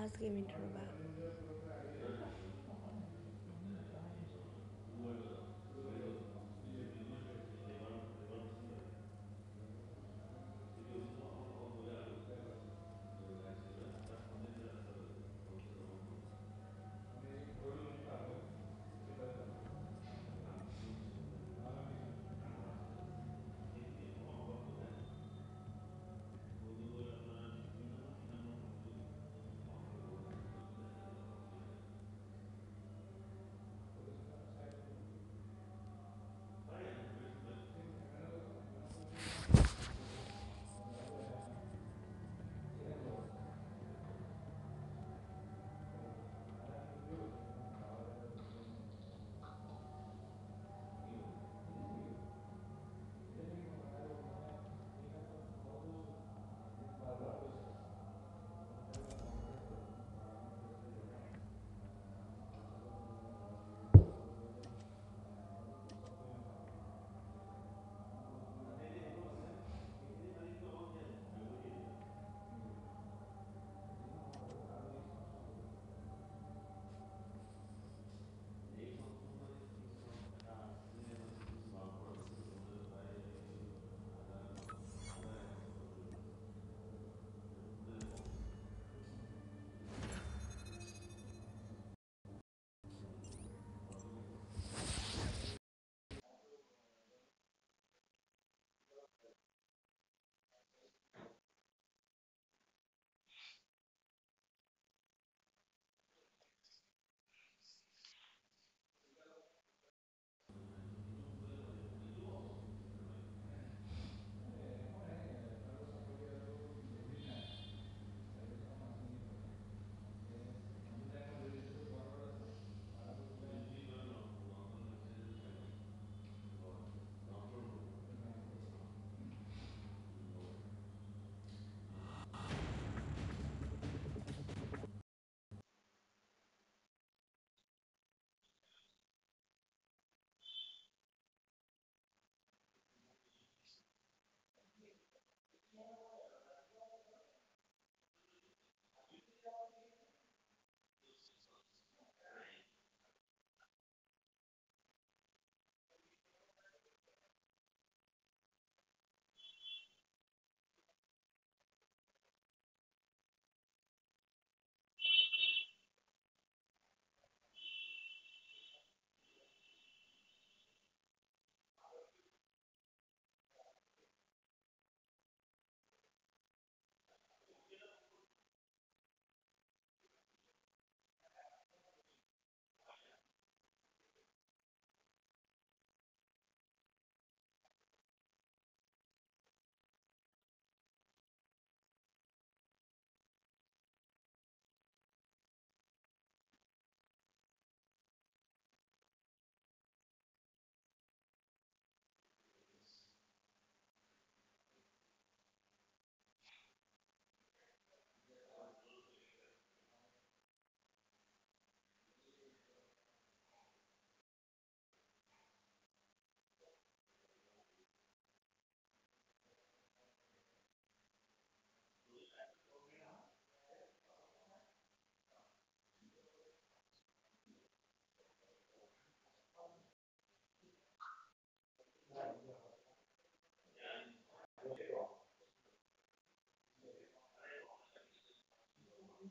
last game in Aruba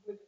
with